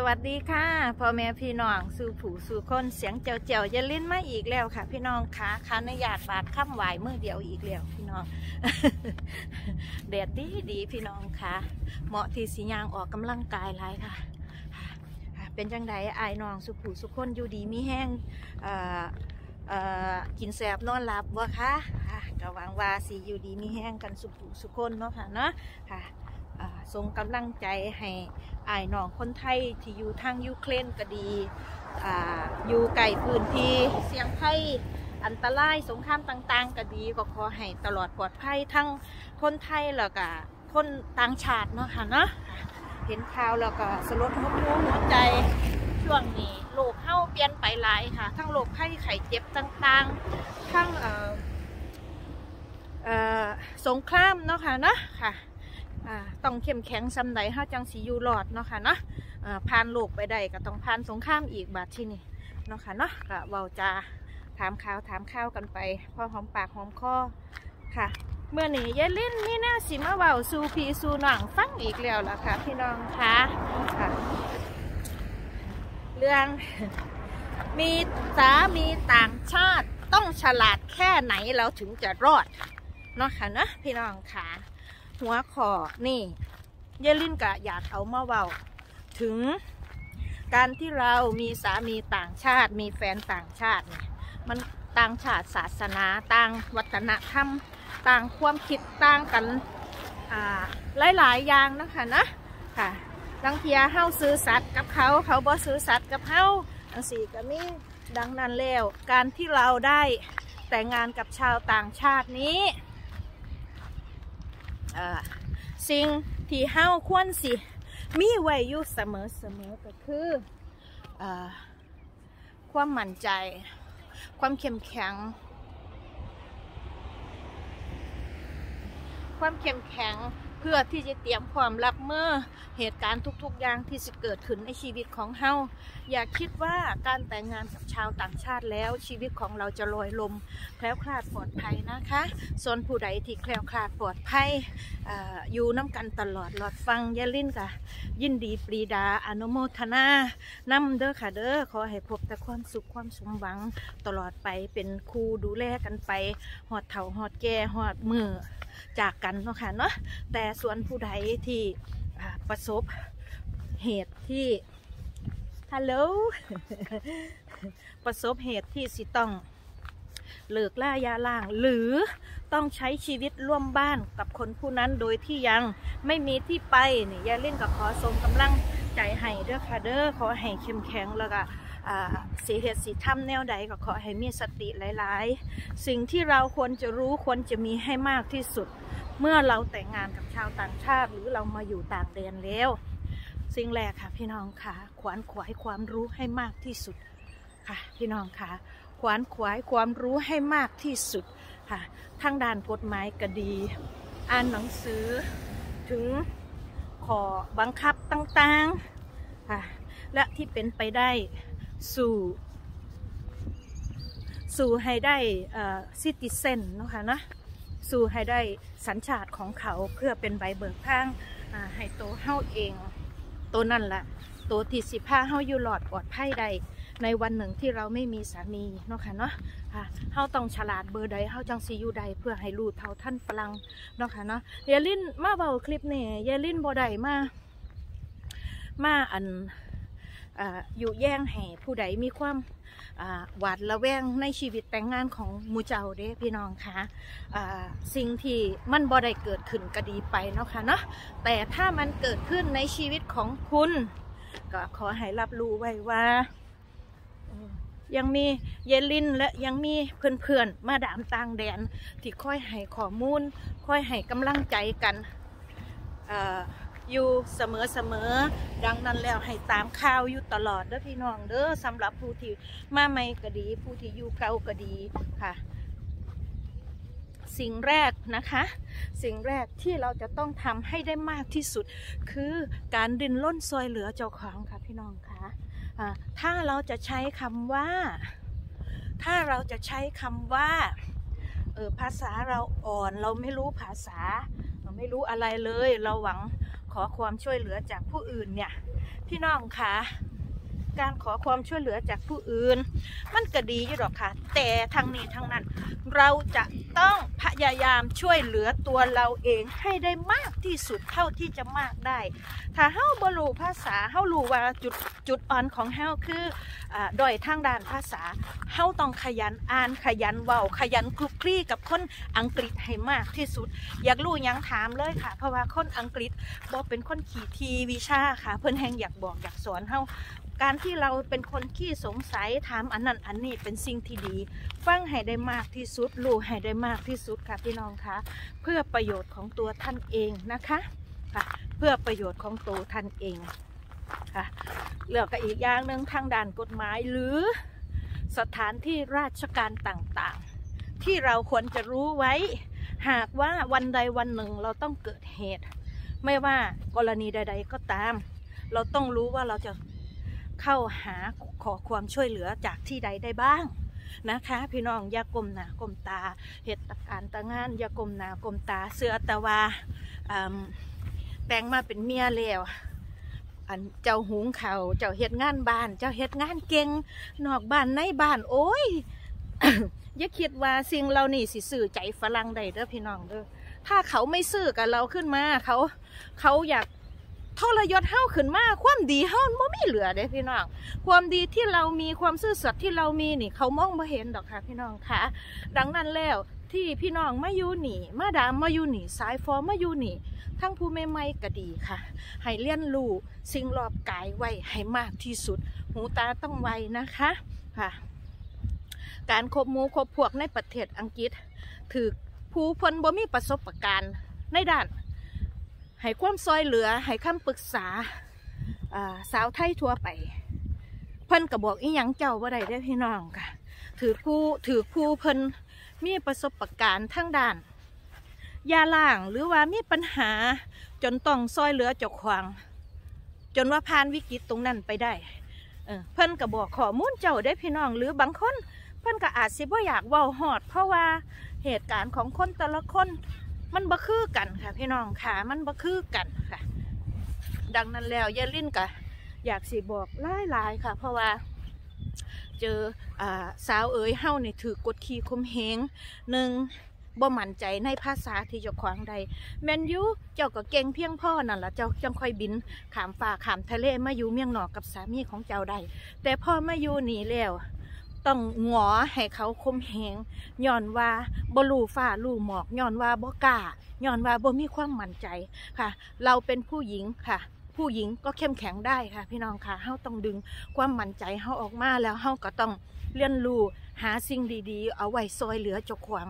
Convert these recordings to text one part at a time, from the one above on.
สวัสดีค่ะพ่อแม่พี่น้องสู่ผู้สู่คนเสียงเจียวเจียวๆอย่าเล่นมาอีกแล้วค่ะ พี่น้องค่ะคานญาตบาดข้ามไหวเมื่อเดียวอีกแล้วพี่น้องแดดดีดีพี่น้องค่ะเหมาะที่สียางออกกำลังกายหลายค่ะ เป็นจังไดไอ้น้องสุผู้สุคนอยู่ดีมีแห้งอ่อเอ่อกินแสบนอนหลับวะคะค่ะก็หวังว่าสีอยู่ดีมีแห้งกันสุผู้สุคนเนาะค่ะเนาะค่ะ อ่าส่งกำลังใจให้อายน้องคนไทยที่อยู่ทางยูเครนก็ดีออยู่ไกลพื้นที่เสียงภัยอันตรายสงครามต่างๆ ก็ดีก็ขอให้ตลอดปลอดภัยทั้งคนไทยแล้วก็คนต่างชาติเนาะค่ะเนาะเห็นข่าวแล้วก็สลดหัวหูหัวใจช่วงนี้โลกเฮาเปลี่ยนไปหลายค่ะ ทั้งโรคไข้ไข้เจ็บต่างๆ ทั้งสงครามเนาะค่ะเนาะค่ะ ต้องเข้มแข็งซ้ำใดเฮาจังสิอยู่รอดเนาะค่ะเนาะผ่านโลกไปได้ก็ต้องผ่านสงครามอีกบาดที่นี่เนาะค่ะเนาะก็เว้าจาถามข่าวถามข่าวกันไป พอหอมปากหอมคอค่ะ เมื่อนี้ยายลิ้นมีแน่สิมาเว้าสูพีสู่น้องฟังอีกแล้วล่ะค่ะ พี่น้องคะค่ะเรื่องมีสามีต่างชาติต้องฉลาดแค่ไหนเราถึงจะรอดเนาะค่ะนะพี่น้องค่ะ หัวขอนี่เยลินกะอยากเอามาเว้าถึงการที่เรามีสามีต่างชาติ มีแฟนต่างชาติเนี่ยมันต่างชาติศาสนาต่างวัฒนธรรมต่างความคิดต่างกันอ่าหลาย ๆ อย่างนะคะนะค่ะลังเทียเฮาซื้อสัตว์กับเขาเขาบ่ซื้อสัตว์กับเฮาอังสีก็มีดังนั้นแล้วการที่เราได้แต่งงานกับชาวต่างชาตินี้ สิ่งที่เฮาควรสิมีไว้อยู่เสมอเสมอก็คืออความมั่นใจ ความเข้มแข็ง ความเข้มแข็ง เพื่อที่จะเตรียมความรับมือเหตุการณ์ทุกๆ อย่างที่จะเกิดขึ้นในชีวิตของเฮาอย่าคิดว่าการแต่งงานกับชาวต่างชาติแล้วชีวิตของเราจะลอยลมแคล้วคลาดปลอดภัยนะคะ ส่วนผู้ใดที่แคล้วคลาดปลอดภัยอออยู่น้ำกันตลอดหลอดฟังยาลิ้นค่ะยินดีปรีดาอนุโมทนานำเด้อค่ะเด้อขอให้พบแต่ความสุขความสมหวังตลอดไปเป็นครูดูแลกันไปหอดเถาหอดแก่หอดมือ จากกันเนาะค่ะเนาะแต่ส่วนผู้ใดที่ประสบเหตุที่ฮัลโหลประสบเหตุที่สิต้องเลิกล่ายาล่าง หรือต้องใช้ชีวิตร่วมบ้านกับคนผู้นั้นโดยที่ยังไม่มีที่ไปนี่ยาเล่นกับขอทรงกำลัง ใจให้เด้อค่ะเด้อขอให้เข้มแข็งแล้วก็สีเหตุสีทำแนวใดก็ขอให้มีสติหลาย ๆ สิ่งที่เราควรจะรู้ควรจะมีให้มากที่สุด เมื่อเราแต่งงานกับชาวต่างชาติ หรือเรามาอยู่ต่างแดนแล้ว สิ่งแรกค่ะพี่น้องค่ะ ขวานขวายความรู้ให้มากที่สุดค่ะพี่น้องค่ะ ขวานขวายความรู้ให้มากที่สุดค่ะทางด้านกฎหมายก็ดี อ่านหนังสือถึง ขอบังคับต่างๆ และที่เป็นไปได้สู่ สู่ให้ได้ซิติเซนนะคะนะสู่ให้ได้สัญชาติของเขาเพื่อเป็นใบเบิกทางให้โตเฮาเอง ตัวนั่นแหละตัวที่สิบห้าเฮาอยู่หลอดปลอดภัยใด ในวันหนึ่งที่เราไม่มีสามีเนาะค่ะเนาะค่ะเฮาต้องฉลาดเบอร์ใดเฮาจังสิอยู่ใดเพื่อให้รู้เท่าท่านฝรั่งเนาะค่ะเนาะยายลินมาเบาคลิปนี่ยายลินบ่ได้มามาอันอยู่แย่งให้ผู้ใดมีความหวาดระแวงในชีวิตแต่งงานของมูเจ้าเด้พี่น้องคะอ่าสิ่งที่มันบ่ได้เกิดขึ้นก็ดีไปเนาะค่ะเนาะแต่ถ้ามันเกิดขึ้นในชีวิตของคุณ ก็ขอให้รับรู้ไว้ว่า ยังมีเยลินและยังมีเพื่อนๆ มาดามต่างแดน ที่ค่อยให้ข้อมูล ค่อยให้กำลังใจกันออยู่เสมอๆ ดังนั้นแล้วให้ตามข่าวอยู่ตลอดเด้อพี่น้องเด้อสำหรับผู้ที่มาใหม่ก็ดี ผู้ที่อยู่เก่าก็ดีค่ะ สิ่งแรกนะคะ สิ่งแรกที่เราจะต้องทำให้ได้มากที่สุด คือการดินล้นซอยเหลือเจ้าของค่ะพี่น้องคะอ่า ถ้าเราจะใช้คำว่า ถ้าเราจะใช้คำว่าเออภาษาเราอ่อนเราไม่รู้ภาษา เราไม่รู้อะไรเลย เราหวังขอความช่วยเหลือจากผู้อื่นเนี่ย พี่น้องคะ การขอความช่วยเหลือจากผู้อื่น มันก็ดีอยู่หรอกค่ะ แต่ทางนี้ทางนั้น เราจะต้องพยายามช่วยเหลือตัวเราเองให้ได้มากที่สุดเท่าที่จะมากได้ ถ้าเฮาบรูภาษาเฮารู้ว่าจุดจุดอ่อนของเฮาคืออด้อยทางด้านภาษาเฮาต้องขยันอ่านขยันเว้าขยันคลุกคลี่กับคนอังกฤษให้มากที่สุด อยากรู้ยังถามเลยค่ะ เพราะว่าคนอังกฤษบ่เป็นคนขี่ทีวิชาค่ะ เพิ่อนแฮงอยากบอกอยากสอนเฮา การที่เราเป็นคนขี้สงสัยถามอันนั้นอันนี้เป็นสิ่งที่ดี ฟังให้ได้มากที่สุดรู้ให้ได้มากที่สุดค่ะพี่น้องคะเพื่อประโยชน์ของตัวท่านเองนะคะค่ะเพื่อประโยชน์ของตัวท่านเองค่ะเหลือกับอีกอย่างหนึ่งทางด้านกฎหมายหรือสถานที่ราชการต่างๆ ที่เราควรจะรู้ไว้ หากว่าวันใดวันหนึ่งเราต้องเกิดเหตุ ไม่ว่ากรณีใด ๆ ก็ตาม เราต้องรู้ว่าเราจะ เข้าหาขอความช่วยเหลือจากที่ใดได้บ้างนะคะ พี่น้องอย่ากลมหนากลมตาเหตุการณ์ต่างงานอย่ากลมหนากลมตาเสือต่ว่าแต่งมาเป็นเมียแล้วอันเจ้าหุงเขาเจ้าเฮ็ดงานบ้าน เจ้าเฮ็ดงานเก่งนอกบ้านในบ้านโอ้ยอย่าคิดว่าสิ่งเรานี่สิสื่อใจฝรั่งได้เด้อพี่น้องเด้อถ้าเขาไม่ซื่อกับเราขึ้นมาเขา เขาอยาก ทรยศเฮาขึ้นมาความดีเฮาบ่มีเหลือเด้พี่น้อง ความดีที่เรามีความซื่อสัตย์ที่เรามีนี่เขามองมาเห็นดอกค่ะพี่น้องค่ะ ดังนั้นแล้วที่พี่น้องมาอยู่นี่มาดามมาอยู่นี่สายฟอมาอยู่นี่ทั้งผู้ไม่ไม่ก็ดีค่ะ ให้เลี้ยนรู้สิ่งรอบกายไว้ให้มากที่สุด หูตาต้องไวนะคะค่ะ การคบมูคบพวกในประเทศอังกฤษถือผู้พนบ่มีประสบการณ์ในด้าน ให้ความซอยเหลือให้คำปรึกษาสาวไทยทั่วไป เพิ่นก็บอกอีหยังเจ้าว่าได้เด้พี่น้องค่ะ ถือผู้ถือผู้เพิ่นมีประสบการณ์ทั้งด้าน ยาล่างหรือว่ามีปัญหาจนต้องซอยเหลือจ้าของจนว่าผ่านวิกฤตตรงนั้นไปได้เออเพิ่นก็บอกข้อมูลเจ้าได้พี่น้องหรือบางคนเพิ่นก็อาจสิบ่อยากเว้าฮอด เพราะว่าเหตุการณ์ของคนแต่ละคน มันบ่คือกันค่ะ พี่น้องค่ะ มันบ่คือกันค่ะ ดังนั้นแล้วยายลิ้นก็อยากสิบอกหลายๆค่ะ เพราะว่าเจอสาวเอ๋ยเฮานี่ถือกดขี่ข่มเหงหนึ่งบ่มั่นใจในภาษาที่เจ้าของใดแมนยูเจ้าก็เก่งเพียงพ่อนั่นแหละเจ้าจังค่อยบินขามฟ้าขามทะเลมาอยู่เมียงหนอกกับสามีของเจ้าได้แต่พ่อมาอยู่นี่แล้ว ต้องหงอให้เขาคมเหงย้อนว่าบ่รู้ฟ้ารู้หมอกย้อนว่าบ่กล้าย้อนว่าบ่มีความมั่นใจค่ะ เราเป็นผู้หญิงค่ะผู้หญิงก็เข้มแข็งได้ค่ะ พี่น้องค่ะเฮาต้องดึงความมั่นใจเฮาออกมาแล้วเฮาก็ต้องเรียนรู้หาสิ่งดีๆ เอาไว้ซอยเหลือจ้าของ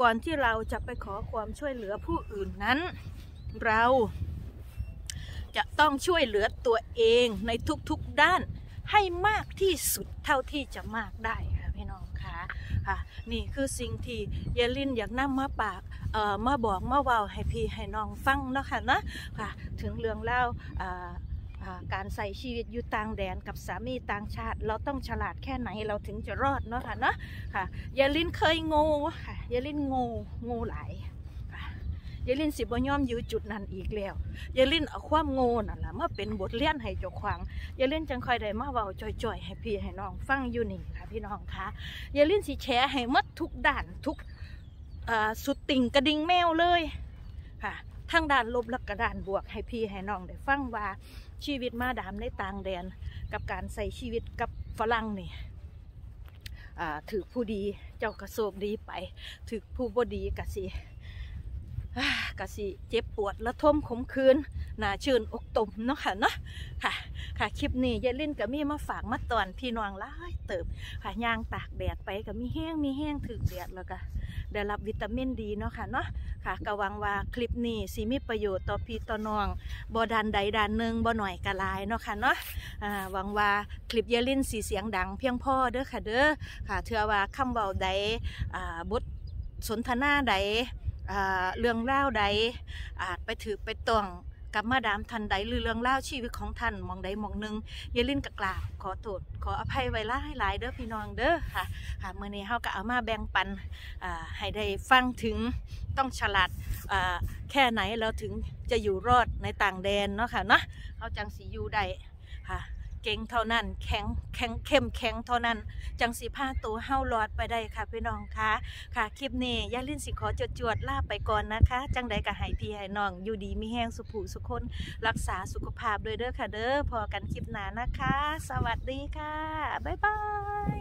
ก่อนที่เราจะไปขอความช่วยเหลือผู้อื่นนั้น เราจะต้องช่วยเหลือตัวเองในทุกๆด้าน ให้มากที่สุดเท่าที่จะมากได้ค่ะพี่น้องคะค่ะนี่คือสิ่งที่เยลินอยากนำมาปากเอ่อมาบอกมาเว้าให้พี่ให้น้องฟังเนาะค่ะนะค่ะถึงเรื่องเล่าอ่าการใส่ชีวิตอยู่ต่างแดนกับสามีต่างชาติ เราต้องฉลาดแค่ไหนเราถึงจะรอดเนาะค่ะนะค่ะเยลินเคยโง่ค่ะเยลินโง่โง่หลาย ค่ะเยลินสิบ่ยอมอยู่จุดนั้นอีกแล้วเยลินเอาความโง่นั่นแหละมาเป็นบทเรียนให้เจ้าของยาเล่นจังคอยได้มาเว้าจ่อยๆ ให้พี่ให้น้องฟังอยู่นี่ค่ะพี่น้องคะยาเล่นสิแชร์ให้หมดทุกด้านทุกสุดติ่งกระดิ่งแมวเลยค่ะทั้งด้านลบและกระด้านบวกให้พี่ให้น้องได้ฟังว่าชีวิตมาดามในต่างแดน กับการใส่ชีวิตกับฝรั่งนี่ถือผู้ดีเจ้ากระโศกดีไป ถือผู้บ่ดีกะสิอ่ กะสิเจ็บปวดและทมขมคืนหน่าชื่นอกตมเนาะค่ะเนาะค่ะ ค่ะคลิปนี้ยายลินกับมีมาฝากมาตอนพี่น้องหลายเติบค่ะยางตากแดดไปกับมีแห้งมีแห้งถึกแดดแล้วก็ได้รับวิตามินดีเนาะค่ะเนาะค่ะก็หวังว่าคลิปนี้สิมีประโยชน์ต่อพี่ต่อน้องบ่ดันใดดันหนึ่งบ่หน่อยกะลายเนาะค่ะเนาะอ่าหวังว่าคลิปยายลินสีเสียงดังเพียงพอเด้อค่ะเด้อค่ะเทื่อว่าคำเว้าใดอ่าบทสนทนาใด เรื่องเล่าใดอาจไปถือไปต้องกับมาดามทันใดหรือเรื่องเล่าชีวิตของท่านมองใดมองหนึ่งอย่าลิ้นกะกล่าวขอโทษขออภัยไว้หลายหลายเด้อพี่น้องเด้อค่ะค่ะเมื่อนี้เฮาก็เอามาแบ่งปันให้ได้ฟังถึงต้องฉลาดแค่ไหนเราถึงจะอยู่รอดในต่างแดนเนาะค่ะเนาะเฮาจังสิอยู่ได้ค่ะ ก่งเท่านั้น แข็งแข็งเข้มแข็งเท่านั้น จังสีผ้าตัวเฮารอดไปได้ค่ะพี่น้องคะค่ะคลิปนี้ย่าลินสิขอจดจวดลาไปก่อนนะคะ จังใดก็ให้พี่ให้น้อง อยู่ดีมีแห้งสุผูสุขคนรักษาสุขภาพด้วยเด้อค่ะเด้อพอกันคลิปหน้านะคะ สวัสดีค่ะ บ๊ายบาย